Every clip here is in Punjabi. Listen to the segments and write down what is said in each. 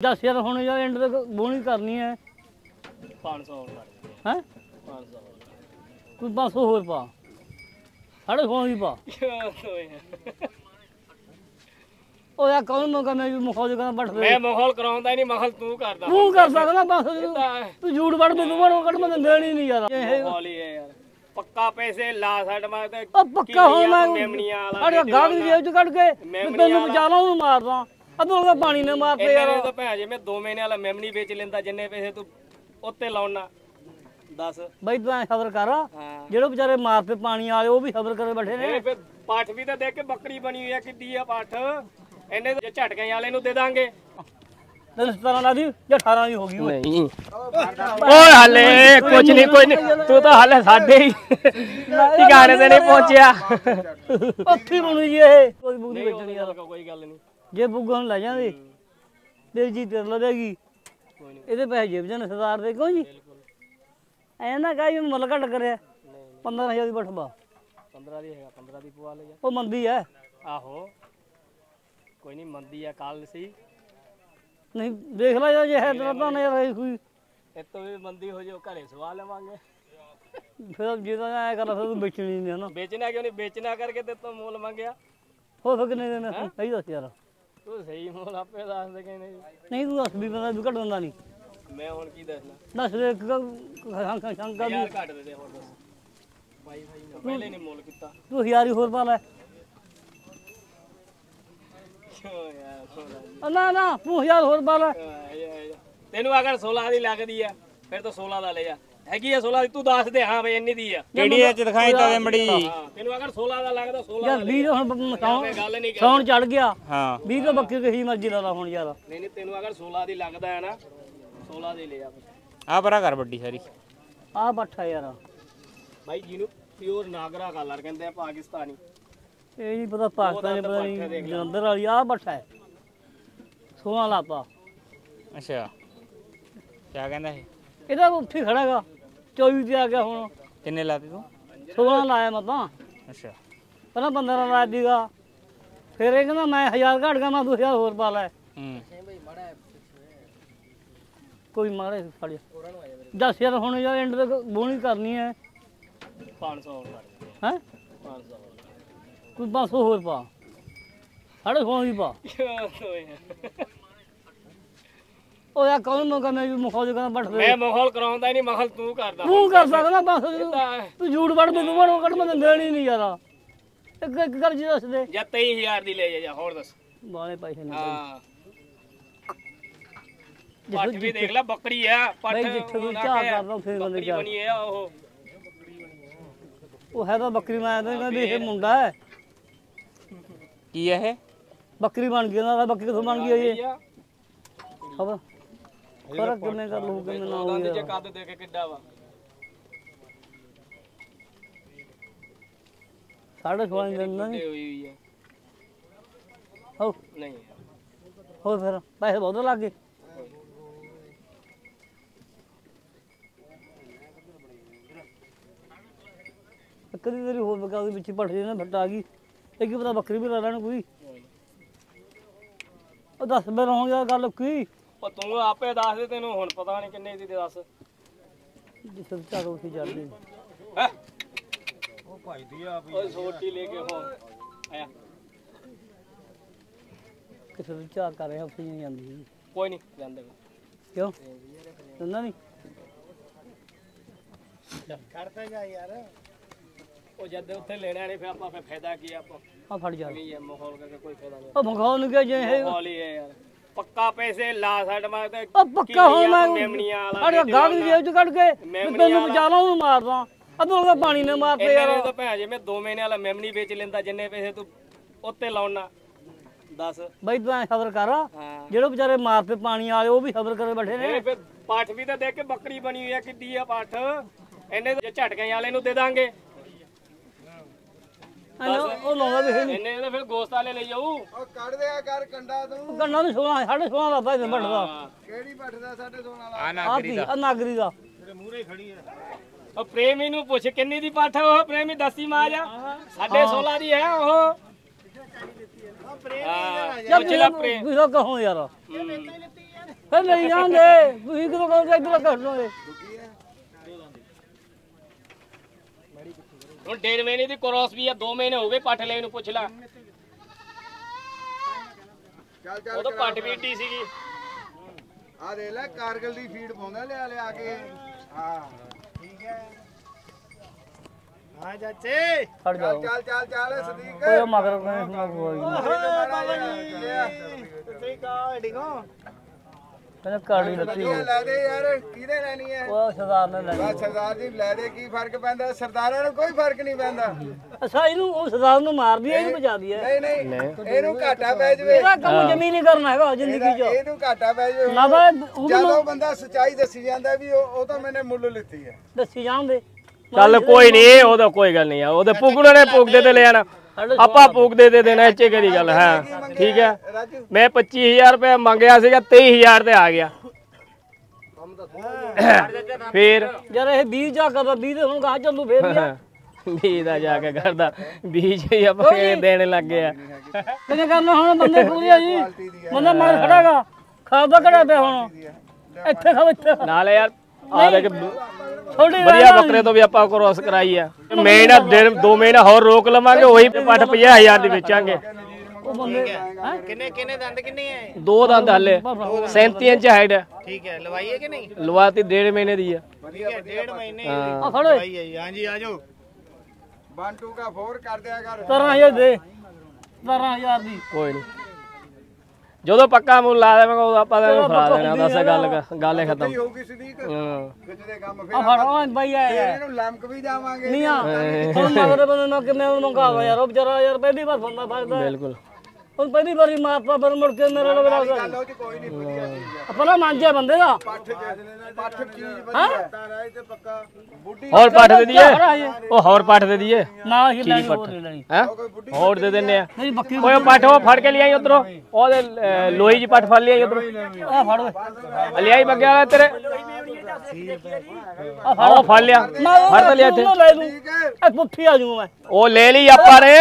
ਦੱਸ ਯਾਰ ਹੁਣ ਯਾਰ ਐਂਡ ਤੱਕ ਬੋਣੀ ਕਰਨੀ ਹੈ। 500 ਹੋਰ ਕਰ ਦਿੰਦੇ ਹੈ? 500 ਕੋਈ 500 ਹੋਰ ਪਾ। ਸਾਢੇ ਸੌ ਵੀ ਪਾ। ਉਹ ਯਾਰ ਕੌਣ ਮੰਗਾ ਮੈਂ ਵੀ ਮੁਖਾਜ ਕਰਾਂ ਦੇ। ਮੈਂ ਮਾਹੌਲ ਕਰਾਉਂਦਾ ਹੀ ਨਹੀਂ ਮਾਹੌਲ ਤੂੰ ਕਰਦਾ। ਤੂੰ ਕਰ ਸਕਦਾ 500 ਤਾਂ ਤੂੰ ਝੂਠ ਵੜ ਤੂੰ ਬੜੋ ਕੱਢ ਮੈਂ ਦੇਣੀ ਨਹੀਂ ਯਾਰ। ਮਾਹੌਲ ਹੀ ਹੈ ਯਾਰ। ਪੱਕਾ ਪੈਸੇ ਲਾ ਛੱਡ ਮੈਂ ਤੇ ਉਹ ਪੱਕਾ ਹੁਣ ਮੈਂ ਮੈਮਣੀਆਂ ਵਾਲਾ ਅਰੇ ਗਾਗ ਦੀ ਜੇਬ ਚ ਕੱਢ ਕੇ ਤੈਨੂੰ ਬਚਾ ਲਾ ਉਹਨੂੰ ਮਾਰਦਾ ਅਦੋਂ ਦਾ ਪਾਣੀ ਨੇ ਮਾਰਤੇ ਇਹਨੇ ਯਾਰ। ਨੇ ਤਾਂ ਭੈਣ ਜੇ ਮੈਂ 2 ਮਹੀਨੇ ਵਾਲਾ ਮੈਮਣੀ ਵੇਚ ਲੈਂਦਾ ਜਿੰਨੇ ਪੈਸੇ ਤੂੰ ਉੱਤੇ ਲਾਉਣਾ ਦੱਸ। ਬਈ ਤੂੰ ਖਬਰ ਕਰ। ਜਿਹੜੇ ਵਿਚਾਰੇ ਮਾਰਤੇ ਪਾਣੀ ਵਾਲੇ ਉਹ ਵੀ ਖਬਰ ਕਰੇ ਬੈਠੇ ਨੇ। ਇਹ ਫਿਰ ਪਾਠ ਵੀ ਤਾਂ ਦੇਖ ਕੇ ਬੱਕਰੀ ਬਣੀ ਹੋਈ ਆ ਕਿੱਡੀ ਆ ਪਾਠ। ਇਹਨੇ ਜੇ ਝਟਕੇ ਵਾਲੇ ਨੂੰ ਦੇ ਦਾਂਗੇ। ਤੈਨੂੰ 17 ਲਾ ਦੀ ਜਾਂ 18 ਦੀ ਹੋ ਗਈ ਓਏ ਨਹੀਂ। ਓਏ ਹਲੇ ਕੁਝ ਨਹੀਂ ਕੋਈ ਨਹੀਂ। ਤੂੰ ਤਾਂ ਹਲੇ ਸਾਡੇ ਹੀ ਟਿਕਾਣੇ ਤੇ ਨਹੀਂ ਪਹੁੰਚਿਆ। ਉੱਥੇ ਬਣੂ ਜੀ ਇਹ। ਕੋਈ ਨਹੀਂ ਵੇਚਣੀ ਕੋਈ ਗੱਲ ਨਹੀਂ। ਜੇ ਬੁੱਗ ਲੈ ਜਾਂਦੇ ਦਿਲ ਜੀ ਤੇਰ ਲਵੇਗੀ ਇਹਦੇ ਪੈਸੇ ਜੇਬ ਜਨ ਸਰਦਾਰ ਦੇ ਕਿਉਂ ਜੀ? ਐ ਨਾ ਕਾਈ ਮੁੱਲ ਘੱਟ ਕਰਿਆ 15000 ਦੀ ਬਠਬਾ 15 ਦੀ ਹੈਗਾ 15 ਦੀ ਪਵਾ ਲੈ ਜਾ ਉਹ ਮੰਦੀ ਐ। ਆਹੋ। ਕੋਈ ਨਹੀਂ ਮੰਦੀ ਆ ਕੱਲ ਸੀ। ਨਹੀਂ ਦੇਖ ਲੈ ਯਾਰ ਜੇ ਹੈ ਤਾਂ ਨਹੀਂ ਰਹੀ ਕੋਈ ਇਹ ਤੋਂ ਵੀ ਮੰਦੀ ਹੋ ਜਾਓ ਘਰੇ ਸਵਾ ਲਵਾਂਗੇ। ਫਿਰ ਜੇ ਤਾਂ ਐ ਕਰ ਫਿਰ ਤੂੰ ਵੇਚਣੀ ਨਹੀਂ ਹਨਾ ਵੇਚਣਾ ਕਿਉਂ ਨਹੀਂ ਵੇਚਣਾ ਕਰਕੇ ਤੇ ਤੋਂ ਮੁੱਲ ਮੰਗਿਆ। ਹੋ ਫਿਰ ਕਿੰਨੇ ਦਿਨ ਸਹੀ ਦੱਸ ਯਾਰ। ਤੂੰ ਸਹੀ ਮੁੱਲ ਆਪੇ ਦੱਸ ਦੇ ਕਹਿੰਦੇ ਨਹੀਂ ਤੂੰ ਦੱਸ ਵੀ ਬੰਦਾ ਵੀ ਘੱਟ ਦਿੰਦਾ ਨਹੀਂ। ਮੈਂ ਹੁਣ ਕੀ ਦੱਸਣਾ? ਦੱਸ ਦੇ ਸ਼ੰਕਾ ਸ਼ੰਕਾ ਵੀ। ਘੱਟ ਦੇ ਹੋਰ ਦੱਸ। ਭਾਈ ਭਾਈ ਨਾ ਪਹਿਲੇ ਨਹੀਂ ਮੁੱਲ ਕੀਤਾ। ਤੂੰ ਹਜ਼ਾਰ ਹੋਰ ਪਾ ਲੈ। ਨਾ ਨਾ ਤੂੰ ਹਜ਼ਾਰ ਹੋਰ ਪਾ ਲੈ। ਤੈਨੂੰ ਅਗਰ 16 ਦੀ ਲੱਗਦੀ ਆ ਫਿਰ ਤਾਂ 16 ਦਾ ਲੈ ਜਾ ਹੈਗੀ ਆ 16 ਦੀ ਤੂੰ ਦੱਸ ਦੇ ਹਾਂ ਬਈ ਇੰਨੀ ਦੀ ਆ। ਕਿਹੜੀ ਐ ਚ ਦਿਖਾਈ ਤਾਂ ਦੇ ਮੜੀ? ਤੈਨੂੰ ਅਗਰ 16 ਦਾ ਲੱਗਦਾ 16 ਯਾਰ 20 ਹੁਣ ਸੌਣ ਮੈਂ ਗੱਲ ਨਹੀਂ ਕਰ ਸੌਣ ਚੜ ਗਿਆ। ਹਾਂ। 20 ਤੋਂ ਬੱਕੀ ਕਹੀ ਮਰਜ਼ੀ ਲਾ ਲਾ ਹੁਣ ਯਾਰ। ਨਹੀਂ ਨਹੀਂ ਤੈਨੂੰ ਅਗਰ 16 ਦੀ ਲੱਗਦਾ ਹੈ ਨਾ 16 ਦੀ ਲੈ ਆ। ਆ ਪਰਾ ਕਰ ਵੱਡੀ ਸਾਰੀ। ਆ ਬੱਠਾ ਯਾਰ। ਭਾਈ ਜਿਹਨੂੰ ਪਿਓਰ ਨਾਗਰਾ ਕਾਲਰ ਕਹਿੰਦੇ ਆ ਪਾਕਿਸਤਾਨੀ। ਇਹ ਨਹੀਂ ਪਤਾ ਪਾਕਿਸਤਾਨ ਨੇ ਪਤਾ ਨਹੀਂ ਜਲੰਧਰ ਵਾਲੀ ਆ ਬੱਠਾ ਹੈ ਸੋਹਣਾ ਲਾਪਾ ਅੱਛਾ। ਕੀ ਕਹਿੰਦਾ ਇਹ? ਇਹਦਾ ਉੱਥੇ ਖੜਾਗਾ 24 ਤੇ ਆ ਗਿਆ ਹੁਣ। ਕਿੰਨੇ ਲਾਤੀ ਤੂੰ? 16 ਲਾਇਆ ਮੈਂ ਤਾਂ। ਅੱਛਾ। ਪਹਿਲਾਂ 15 ਲਾਇਆ ਦੀਗਾ। ਫਿਰ ਇਹ ਕਹਿੰਦਾ ਮੈਂ 1000 ਘੱਟ ਗਿਆ ਮੈਂ 2000 ਹੋਰ ਪਾ ਲੈ। ਹੂੰ। ਕੋਈ ਮਾਰੇ ਫੜ ਜਾ ਦੱਸ ਯਾਰ ਹੁਣ ਯਾਰ ਐਂਡ ਤੱਕ ਬੋਣੀ ਕਰਨੀ ਹੈ। 500 ਹੋਰ ਹੈ? 500 ਹੋਰ ਕੋਈ 500 ਹੋਰ ਪਾ। ਸਾਢੇ ਸੌ ਵੀ ਪਾ। ਉਹ ਯਾਰ ਕੌਣ ਮੰਗਾ ਮੈਂ ਵੀ ਮੁਖਾਜ ਕਰਾਂ ਦੇ। ਮੈਂ ਮਾਹੌਲ ਕਰਾਉਂਦਾ ਨਹੀਂ ਮਾਹੌਲ ਤੂੰ ਕਰਦਾ। ਤੂੰ ਕਰ ਸਕਦਾ 500 ਦੀ ਤਾਂ ਤੂੰ ਝੂਠ ਵੜ ਦੇ ਤੂੰ ਬੜੋ ਕੱਢ ਮੈਂ ਦੇਣੀ ਨਹੀਂ ਯਾਰ ਇੱਕ ਇੱਕ ਕਰ ਜੀ ਦੱਸ ਦੇ। ਜਾਂ 23000 ਦੀ ਲੈ ਜਾ ਜਾ ਹੋਰ ਦੱਸ। ਬਾਲੇ ਪੈਸੇ ਨਹੀਂ ਹਾਂ। ਪੱਠ ਵੀ ਦੇਖ ਲੈ ਬੱਕਰੀ ਆ ਪੱਠ ਬਈ ਜਿੱਥੇ ਤੂੰ ਝਾਕ ਕਰਦਾ ਫਿਰ ਬੰਦੇ ਬੱਕਰੀ ਝਾਕ ਬਣੀ ਆ ਉਹ। ਉਹ ਹੈ ਤਾਂ ਬੱਕਰੀ ਮੈਂ ਤਾਂ ਕਹਿੰਦਾ ਵੀ ਇਹ ਮੁੰਡਾ ਹੈ। ਕੀ ਇਹ? ਬੱਕਰੀ ਬਣ ਗਈ ਨਾ ਬੱਕਰੀ ਕਿੱਥੋਂ ਬਣ ਗਈ ਇਹ ਖਬਰ। ਪਰ ਕਿੰਨੇ ਕਰ ਲੂ ਕਿੰਨੇ ਨਾ ਉਹਦਾ ਹੋਈ ਜੇ ਕੱਦ ਦੇ ਕੇ ਕਿੱਡਾ ਵਾ। ਸਾਢੇ ਸੋਲਾਂ ਦਿਨ ਨਾ ਤੇ ਹੋਈ ਹੋਈ ਆ। ਹੋ। ਨਹੀਂ। ਹੋਰ ਫਿਰ ਪੈਸੇ ਬਹੁਤ ਲੱਗ ਗਏ। ਕਦੀ ਤੇਰੀ ਹੋਰ ਬਕਾ ਦੇ ਵਿੱਚ ਪੱਠ ਜੇ ਨਾ ਫੱਟ ਆ ਗਈ। ਇਹ ਕੀ ਪਤਾ ਬੱਕਰੀ ਵੀ ਲੈ ਲੈਣ ਕੋਈ। ਉਹ ਦੱਸ ਮੈਂ ਰਹੂੰ ਯਾਰ ਗੱਲ ਕੀ? ਉਹ ਤੂੰ ਆਪੇ ਦੱਸ ਦੇ ਤੈਨੂੰ ਹੁਣ ਪਤਾ ਨਹੀਂ ਕਿੰਨੇ ਦੀ ਤੇ ਦੱਸ। ਜਿਸ ਚਾਹ ਉਸੇ ਚੱਲਦੀ ਹੈ? ਉਹ ਭਾਈ ਦੀ ਆ ਓਏ ਸੋਟੀ ਲੈ ਕੇ ਹੋ ਆਇਆ। ਕਿਸੇ ਨੂੰ ਚਾਹ ਕਰ ਰਿਹਾ ਉੱਥੇ ਨਹੀਂ ਜਾਂਦੀ। ਕੋਈ ਨਹੀਂ ਜਾਂਦੇ ਕਿਉਂ? ਦਿੰਦਾ ਨਹੀਂ ਕਰਦਾ ਜਾ ਯਾਰ। ਉਹ ਜਦ ਉੱਥੇ ਲੈਣਾ ਨਹੀਂ ਫਿਰ ਆਪਾਂ ਫਿਰ ਫਾਇਦਾ ਕੀ ਆਪਾਂ? ਆ ਫੜ ਜਾ। ਨਹੀਂ ਮਾਹੌਲ ਕਰਕੇ ਕੋਈ ਫਾਇਦਾ ਨਹੀਂ ਉਹ ਮਖੌਲ ਨੂੰ ਕਿਹਾ ਜੇ ਇਹ ਮਾਹੌਲ ਹੀ ਹੈ ਯਾਰ। ਪੱਕਾ ਪੈਸੇ ਲਾ ਛੱਡ ਮੈਂ ਤੇ ਉਹ ਪੱਕਾ ਹੁਣ ਮੈਂ ਮੈਮਣੀਆਂ ਵਾਲਾ ਅਰੇ ਗਾਗ ਦੀ ਜੇਬ ਚ ਕੱਢ ਕੇ ਤੈਨੂੰ ਬਚਾ ਲਾ ਉਹਨੂੰ ਮਾਰਦਾ ਅਦੋਂ ਦਾ ਪਾਣੀ ਨੇ ਇਹਨੇ ਯਾਰ। ਤਾਂ ਭੈਣ ਜੇ ਮੈਂ 2 ਮਹੀਨੇ ਵਾਲਾ ਮੈਮਣੀ ਵੇਚ ਲੈਂਦਾ ਜਿੰਨੇ ਪੈਸੇ ਤੂੰ ਉੱਤੇ ਲਾਉਣਾ। ਦੱਸ। ਬਈ ਤੂੰ ਖਬਰ ਕਰ ਹਾਂ। ਜਿਹੜੇ ਵਿਚਾਰੇ ਮਾਰਤੇ ਪਾਣੀ ਵਾਲੇ ਉਹ ਵੀ ਖਬਰ ਕਰੇ ਬੈਠੇ ਨੇ। ਪਾਠ ਵੀ ਤਾਂ ਦੇਖ ਕੇ ਬੱਕਰੀ ਬਣੀ ਹੋਈ ਆ ਕਿੱਡੀ ਆ ਪਾਠ। ਇਹਨੇ ਝਟਕੇ ਵਾਲੇ ਨੂੰ ਦੇ ਦਾਂਗੇ। ਉਹ ਲਾਉਂਦਾ ਵੀ ਹੈ ਨਹੀਂ। ਇਹਨੇ ਤਾਂ ਫਿਰ ਗੋਸਤ ਵਾਲੇ ਲਈ ਜਾਊ ਉਹ ਕੱਢ ਦਿਆ ਕਰ ਕੰਡਾ ਤੂੰ। ਕੰਨਾਂ ਨੂੰ 16 ਸਾਢੇ 16 ਦਾ ਭਾਈ ਵੱਟਦਾ ਕਿਹੜੀ ਪੱਠਦਾ ਸਾਡੇ ਸੋਨ ਵਾਲਾ ਆ ਨਾ ਆ ਤੀ ਆ ਨਾਗਰੀ ਦਾ। ਉਹ ਪ੍ਰੇਮੀ ਨੂੰ ਪੁੱਛ ਕਿੰਨੀ ਦੀ ਪਾਠ ਉਹ? ਪ੍ਰੇਮੀ ਦੱਸੀ ਮਾਜ ਸਾਡੇ 16 ਦੀ ਹੈ ਉਹ। ਹਾਂ। ਪੁੱਛ ਲੈ ਪ੍ਰੇਮ। ਵੀ ਕਹੋ ਯਾਰ। ਹੂੰ। ਫਿਰ ਲਈ ਜਾਂਦੇ ਤੁਸੀਂ ਕਿਦੋਂ ਕਹੋਗੇ ਇਧਰ ਕੱਢ ਲੋਗੇ ਹੁਣ ਡੇਢ ਮਹੀਨੇ ਦੀ ਕ੍ਰੋਸ ਵੀ ਆ 2 ਮਹੀਨੇ ਹੋ ਗਏ ਪੱਠ ਲੈ ਨੂੰ ਪੁੱਛ ਲੈ। ਚੱਲ ਚੱਲ ਉਦੋਂ ਪੱਠ ਵੀ ਏਡੀ ਸੀਗੀ। ਆ ਦੇ ਲੈ ਕਾਰਗਲ ਦੀ ਫੀਡ ਪਾਉਂਦਾ ਲਿਆ ਲਿਆ ਕੇ। ਹਾਂ ਠੀਕ ਹੈ। ਹਾਂ ਚਾਚੇ। ਖੜ ਜਾਓ। ਚੱਲ ਚੱਲ ਚੱਲ ਸਦੀਕ। ਕੋਈ ਮਗਰ ਕੋਈ। ਸੁਣਾ ਕੋਈ ਤੁਸੀਂ ਕਾ ਡਿਗੋ ਕਹਿੰਦਾ ਕਾੜੀ ਲੱਤੀ ਲੈ ਦੇ ਯਾਰ ਕਿਹਦੇ ਲੈਣੀ ਹੈ ਉਹ ਸਰਦਾਰ ਨੇ ਲੈ ਬਸ ਸਰਦਾਰ ਜੀ ਲੈ ਦੇ ਕੀ ਫ਼ਰਕ ਪੈਂਦਾ? ਸਰਦਾਰਾਂ ਨੂੰ ਕੋਈ ਫ਼ਰਕ ਨਹੀਂ ਪੈਂਦਾ। ਅੱਛਾ ਇਹਨੂੰ ਉਹ ਸਰਦਾਰ ਨੂੰ ਮਾਰਦੀ ਹੈ ਇਹਨੂੰ ਬਚਾਦੀ ਹੈ ਨਹੀਂ ਨਹੀਂ ਇਹਨੂੰ ਘਾਟਾ ਪੈ ਜਵੇ। ਇਹਦਾ ਕੰਮ ਜ਼ਮੀਨ ਹੀ ਕਰਨਾ ਹੈਗਾ ਜ਼ਿੰਦਗੀ 'ਚ ਇਹਨੂੰ ਘਾਟਾ ਪੈ ਜਵੇ। ਉਹ ਜਦੋਂ ਬੰਦਾ ਸੱਚਾਈ ਦੱਸੀ ਜਾਂਦਾ ਵੀ ਉਹ ਤਾਂ ਮੈਨੇ ਮੁੱਲ ਲਿੱਤੀ ਹੈ ਦੱਸੀ ਜਾਂਦੇ ਚੱਲ ਕੋਈ ਨਹੀਂ ਉਹਦਾ ਕੋਈ ਗੱਲ ਨਹੀਂ ਆ। ਉਹਦੇ ਪੁਗਣੇ ਨੇ ਪੁਗਦੇ ਤੇ ਲੈ ਜਾਣਾ ਆਪਾਂ ਪੁਗਦੇ ਤੇ ਦੇਣਾ ਇੱਥੇ ਕਿਹੜੀ ਗੱਲ ਹੈ? ਠੀਕ ਹੈ। ਮੈਂ 25000 ਰੁਪਏ ਮੰਗਿਆ ਸੀਗਾ 23000 ਤੇ ਆ ਗਿਆ। ਫੇਰ? ਯਾਰ ਇਹ 20 ਜਾ ਕਰਦਾ 20 ਤੇ ਹੁਣ ਗਾਹ ਚੱਲੂ ਫੇਰ ਵੀ ਦਾ ਜਾ ਕੇ ਕਰਦਾ ਬੀਜ ਹੀ ਆਪਾਂ ਦੇਣ ਲੱਗ ਗਏ ਆ। ਕਿਹਨੇ ਕਰਨਾ ਹੁਣ ਬੰਦੇ ਪੂਰੀ ਆ ਜੀ। ਬੰਦਾ ਮਾਰ ਖੜਾਗਾ। ਖਾਦਾ ਖੜਾ ਪਿਆ ਹੁਣ। ਇੱਥੇ ਖਾਓ ਇੱਥੇ ਖਾ। ਨਾਲੇ ਯਾਰ ਆ ਦੇਖ ਵਧੀਆ ਬੱਕਰੇ ਤੋਂ ਵੀ ਆਪਾਂ ਕ੍ਰੋਸ ਕਰਾਈ ਆ। ਮਹੀਨਾ ਦਿਨ 2 ਮਹੀਨਾ ਹੋਰ ਰੋਕ ਲਵਾਂਗੇ ਉਹੀ ਪੱਠ 50000 ਦੀ ਵੇਚਾਂਗੇ। ਉਹ ਬੰਦੇ ਕਿੰਨੇ ਕਿੰਨੇ ਦੰਦ ਕਿੰਨੇ ਹੈ ਦੋ ਦੰਦ ਹੱਲੇ। 37 ਇੰਚ ਹਾਈਟ ਹੈ ਠੀਕ ਹੈ ਲਵਾਈਏ ਕਿ ਨਹੀਂ? ਲਵਾਤੀ ਡੇਢ ਮਹੀਨੇ ਦੀ ਆ। ਠੀਕ ਹੈ ਡੇਢ ਮਹੀਨੇ ਆ ਫੜੋ। ਲਵਾਈ। ਹਾਂਜੀ ਆ ਜਾਓ 1 2 ਕਾ 4 ਕਰ ਦਿਆ ਕਰ। 13000 ਦੇ। 13000 ਦੀ। ਕੋਈ ਨਹੀਂ ਜਦੋਂ ਪੱਕਾ ਮੁੱਲ ਲਾ ਦੇਵਾਂਗਾ ਉਦੋਂ ਆਪਾਂ ਤੈਨੂੰ ਫੜਾ ਦੇਣਾ ਦੱਸ ਗੱਲ ਗੱਲ ਹੀ ਖਤਮ। ਹੋਊਗੀ ਸਦੀਕ ਹਾਂ। ਵਿੱਚ ਦੇ ਕੰਮ ਆ ਫਿਰ ਫੜੋ ਬਾਈ ਆਇਆ। ਇਹਨੂੰ ਲਮਕ ਵੀ ਜਾਵਾਂਗੇ। ਨਹੀਂ ਆ ਹੁਣ ਮਗਰ ਬੰਦੇ ਨੂੰ ਕਿ ਮੈਂ ਮੰਗਾਵਾ ਯਾਰ ਉਹ ਵਿਚਾਰਾ ਯਾਰ ਪਹਿਲੀ ਵਾਰ ਫੰਦਾ ਫਸਦਾ ਬਿਲਕੁਲ। ਹੁਣ ਪਹਿਲੀ ਵਾਰੀ ਮਾਰਤਾ ਫਿਰ ਮੁੜ ਕੇ ਮੇਰੇ ਨਾਲ ਬਣਾ ਗੱਲ ਉਹ ਚ ਕੋਈ ਨਹੀਂ ਵਧੀਆ ਚੀਜ਼ ਆ ਆਪਣਾ ਮਾਂਜਿਆ ਬੰਦੇ ਦਾ। ਪੱਠ ਪੱਠ ਚੀਜ਼ ਵਧੀਆ ਤਾਰਾ ਇਹ ਤੇ ਪੱਕਾ। ਬੁੱਢੀ ਹੋਰ ਪੱਠ ਦੇ ਦਈਏ? ਹੈ ਉਹ ਹੋਰ ਪੱਠ ਦੇ ਦਈਏ? ਨਾ ਹੀ ਲੈਣੀ ਹੋਰ ਨਹੀਂ ਲੈਣੀ ਹੈ? ਹੋਰ ਦੇ ਦਿੰਨੇ ਆ। ਨਹੀਂ ਬੱਕੀ ਓਏ ਪੱਠ ਉਹ ਫੜ ਕੇ ਲਿਆਈ ਉਧਰੋਂ? ਉਹਦੇ ਲੋਈ ਜੀ ਪੱਠ ਫੜ ਲਿਆਈ ਉਧਰੋਂ? ਆ। ਫੜ ਓਏ। ਲਿਆਈ ਬੱਗਿਆ ਵਾਲਾ ਤੇਰੇ? ਆਹ ਫੜ ਲਿਆ। ਫੜ ਤਾਂ ਲਿਆ ਤੂੰ ਲੈ ਲੂੰ। ਠੀਕ ਹੈ। ਇਹ ਪੁੱਠੀ ਆ ਜੂ ਮੈਂ। ਉਹ ਲੈ ਲਈ ਆਪਾਂ ਨੇ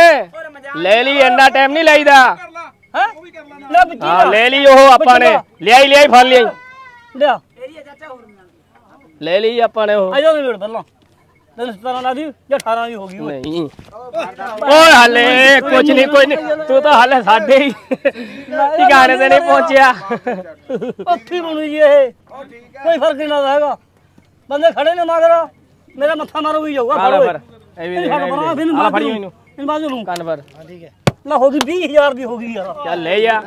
ਲੈ ਲਈ ਇੰਨਾ ਟਾਈਮ ਨਹੀਂ ਲਾਈਦਾ। ਹੈ? ਲੈ ਬੱਚੀ ਹਾਂ ਲੈ ਲਈ ਉਹ ਆਪਾਂ ਨੇ। ਲਿਆਈ ਲਿਆਈ ਫੜ ਲਿਆਈ। ਲਿਆ। ਲੈ ਲਈ ਆਪਾਂ ਨੇ ਉਹ। ਆ ਜਾ ਵੇੜ ਪਹਿਲਾਂ। ਤੈਨੂੰ 17 ਨਾ ਦੀ ਜਾਂ 18 ਦੀ ਹੋ ਗਈ ਨਹੀਂ। ਓਏ ਹਲੇ ਕੁਝ ਨਹੀਂ ਕੋਈ ਨਹੀਂ। ਤੂੰ ਤਾਂ ਹਲੇ ਸਾਡੇ ਹੀ। ਟਿਕਾਣੇ ਤੇ ਨਹੀਂ ਪਹੁੰਚਿਆ। ਉੱਥੀ ਬਣੂ ਜੀ ਇਹ। ਕੋਈ ਫ਼ਰਕ ਨਹੀਂ ਲੱਗਦਾ ਹੈਗਾ। ਬੰਦੇ ਖੜੇ ਨੇ ਮਗਰ। ਮੇਰਾ ਮੱਥਾ ਮਾਰੂ ਵੀ ਜਾਊਗਾ ਫੜ ਐਵੇਂ ਇਹ। ਫੜ। ਫੜੀ ਮੈਨੂੰ ਇਹਨੂੰ ਬਾਜੂ ਲੂੰ ਕੰਨ ਪਰ ਨਾ ਹੋ ਗਈ 20000 ਦੀ ਹੋ ਗਈ ਯਾਰ। ਚੱਲ ਲੈ ਜਾ।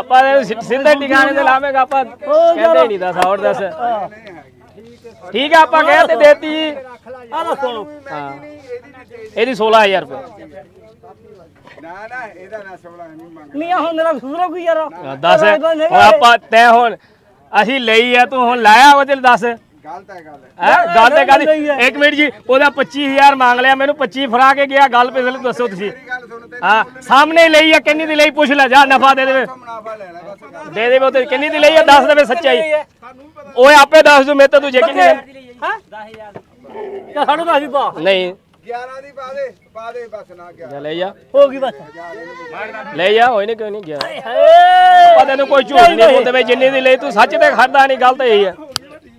ਆਪਾਂ ਸਿੱਧੇ ਟਿਕਾਣੇ ਤੇ ਲਾਵੇਂਗਾ ਆਪਾਂ ਕਹਿੰਦੇ ਨਹੀਂ ਦੱਸ ਹੋਰ ਦੱਸ। ਠੀਕ ਆ ਆਪਾਂ ਕਹਿ ਤੇ ਦੇਤੀ ਆ ਲੈ ਸੁਣ। ਹਾਂ। ਇਹਦੀ 16000 ਰੁਪਏ। ਨਾ ਨਾ ਇਹਦਾ ਨਾ ਸੋਲਾ ਨਹੀਂ ਮੰਗ ਮੀਆਂ ਹੁਣ ਮੇਰਾ ਕਸੂਰ ਆ ਕੋਈ ਯਾਰ। ਦੱਸ। ਨਹੀਂ ਆਪਾਂ ਤੈ ਹੁਣ ਅਸੀਂ ਲਈ ਆ ਤੂੰ ਹੁਣ ਲਾਇਆ ਉਹ ਤੇ ਦੱਸ। ਗਲਤ ਹੈ ਗੱਲ। ਹੈ? ਗੱਲ ਤੇ ਗੱਲ ਇੱਕ ਮਿੰਟ ਜੀ ਉਹਦਾ 25000 ਮੰਗ ਲਿਆ ਮੈਨੂੰ 25 ਫੜਾ ਕੇ ਗਿਆ ਗੱਲ ਪਿਛਲੇ ਦੱਸੋ ਤੁਸੀਂ। ਤੇ ਹਾਂ ਸਾਹਮਣੇ ਲਈ ਆ ਕਿੰਨੀ ਦੀ ਲਈ ਪੁੱਛ ਲੈ ਜਾ ਨਫਾ ਦੇ ਦੇਵੇ। ਦੇ ਦੇਵੇ ਉਹ ਤੇ ਕਿੰਨੀ ਦੀ ਲਈ ਆ ਦੱਸ ਦੇਵੇ ਸੱਚਾਈ। ਓਏ ਆਪੇ ਦੱਸ ਦੂ ਮੇਰੇ ਤੋਂ ਤੂੰ ਜੇ ਕਿੰਨੀ ਦੀ- ਹਾਂ? 10000 ਤਾਂ ਸਾਢੇ ਦਸ ਵੀ ਪਾ। ਨਹੀਂ। 11 ਦੀ ਪਾ ਦੇ ਪਾ ਦੇ ਬਸ ਨਾ ਗਿਆ ਜਾ ਲੈ ਜਾ। ਹੋ ਗਈ ਬਸ। ਲੈ ਜਾ ਹੋਈ ਨਹੀਂ ਕੋਈ ਨਹੀਂ ਗਿਆ ਪਤਾ ਨੂੰ ਕੋਈ ਝੂਠ ਨਹੀਂ ਬੋਲਦੇ ਵੇ ਜਿੰਨੀ ਦੀ ਲਈ ਤੂੰ ਸੱਚ ਤੇ ਖੜਦਾ ਨਹੀਂ ਗੱਲ ਤਾਂ ਇਹੀ ਹੈ।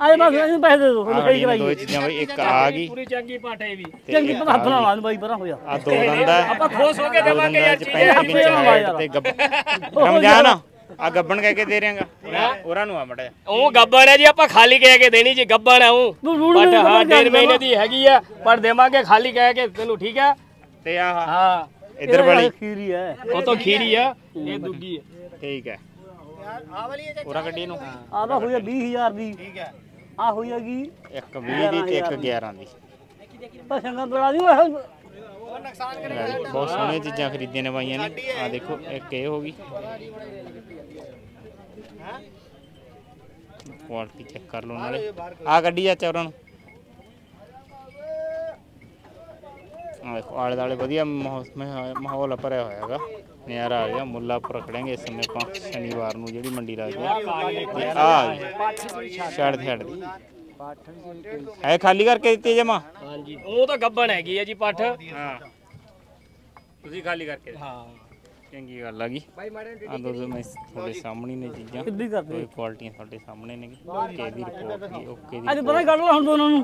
ਆਏ ਬਸ ਇਹਨੂੰ ਪੈਸੇ ਦੇ ਦੋ ਹੁਣ ਸਹੀ ਦੋ ਕਰਾਈਏ ਚੀਜ਼ਾਂ ਬਈ ਇੱਕ ਆ ਗਈ। ਪੂਰੀ ਚੰਗੀ ਪਾਠੇ ਵੀ। ਚੰਗੀ ਹੱਥ ਨਾਲ ਨੂੰ ਬਾਈ ਪਰਾਂ ਹੋ ਜਾ। ਆ ਦੋ ਦੰਦਾ ਆਪਾਂ ਖੁਸ਼ ਹੋ ਕੇ ਦੇਵਾਂਗੇ ਯਾਰ ਚੀਜ਼ 35 ਇੰਚ ਹਾਈਟ ਤੇ ਗੱਬ ਰਮਜਾਨ ਆ ਗੱਬਣ ਕਹਿ ਕੇ ਦੇ ਰਿਆਂਗਾ ਉਹਨਾਂ ਨੂੰ ਆ ਮੜਾ ਉਹ ਗੱਬਣ ਹੈ ਜੀ ਆਪਾਂ ਖਾਲੀ ਕਹਿ ਕੇ ਦੇਣੀ ਜੀ ਗੱਬਣ ਹੈ ਉਹ। ਤੂੰ ਰੂੜ ਬਟ ਨਹੀਂ ਹਾਂ ਡੇਢ ਮਹੀਨੇ ਦੀ ਹੈਗੀ ਆ ਪਰ ਦੇਵਾਂਗੇ ਖਾਲੀ ਕਹਿ ਕੇ ਤੈਨੂੰ ਠੀਕ ਹੈ ਤੇ ਆ ਹਾਂ। ਇਧਰ ਵਾਲੀ। ਖੀਰੀ ਹੈ। ਉਹ ਤਾਂ ਖੀਰੀ ਆ ਇਹ ਦੁੱਗੀ ਹੈ ਠੀਕ ਹੈ। ਆ ਵਾਲੀ ਹੈ ਪੂਰਾ ਗੱਡੀ ਨੂੰ। ਆ ਤਾਂ ਹੋਈ 20000 ਦੀ। ਠੀਕ ਹੈ। ਆ ਹੋਈ ਹੈਗੀ ਇੱਕ 20 ਦੀ ਤੇ ਇੱਕ 11 ਦੀ। ਤਾਂ ਸੰਗਾ ਬੜਾ ਨਹੀਂ ਹੋਇਆ। ਬਹੁਤ ਸੋਹਣੀਆਂ ਚੀਜ਼ਾਂ ਖਰੀਦੀਆਂ ਨੇ ਬਾਈਆਂ ਨੇ। ਆ ਦੇਖੋ ਇੱਕ ਇਹ ਹੋ ਗਈ। ਕੁਆਲਿਟੀ ਚੈੱਕ ਕਰ ਲਓ ਨਾਲੇ। ਆ ਗੱਡੀ ਆ ਚੌਰਾਂ ਨੂੰ। ਆ ਦੇਖੋ ਆਲੇ ਦਾਲੇ ਵਧੀਆ ਮਾਹੌਲ ਮਹ- ਮਾਹੌਲ ਭਰਿਆ ਹੋਇਆ ਹੈਗਾ। ਨਜ਼ਾਰਾ ਆ ਰਿਹਾ ਮੁੱਲਾਪੁਰ ਖੜਾਂਗੇ ਇਸ ਸਮੇਂ ਆਪਾਂ ਸ਼ਨੀਵਾਰ ਨੂੰ ਜਿਹੜੀ ਮੰਡੀ ਲੱਗਦੀ ਆ ਆ ਛੱਡ ਦੇ ਛੱਡ ਦੀ। ਹੈ ਖਾਲੀ ਕਰਕੇ ਦਿੱਤੀ ਜਮਾ? ਹਾਂਜੀ। ਉਹ ਤਾਂ ਗੱਬਣ ਹੈਗੀ ਆ ਜੀ ਪੱਠ। ਹਾਂ। ਤੁਸੀਂ ਖਾਲੀ ਕਰਕੇ ਹਾਂ। ਚੰਗੀ ਗੱਲ ਆ ਗਈ। ਆ ਦੋ ਦੋ ਮੈਂ ਤੁਹਾਡੇ ਸਾਹਮਣੇ ਨੇ ਚੀਜ਼ਾਂ। ਕਿੱਦੀ ਕਰਦੇ ਕੋਈ ਕੁਆਲਟੀਆਂ ਤੁਹਾਡੇ ਸਾਹਮਣੇ ਨੇ ਓਕੇ ਦੀ ਰਿਪੋਰਟ ਦੀ ਓਕੇ ਦੀ ਅੱਜ ਪਤਾ ਕੱਢ ਲਾ ਹੁਣ ਦੋਨਾਂ ਨੂੰ।